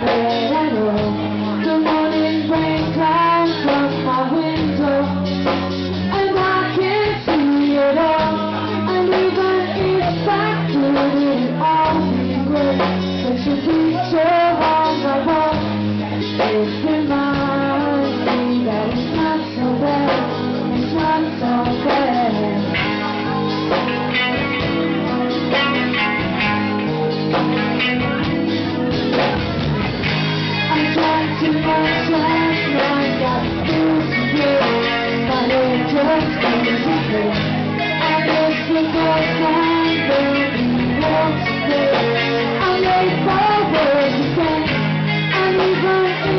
but I know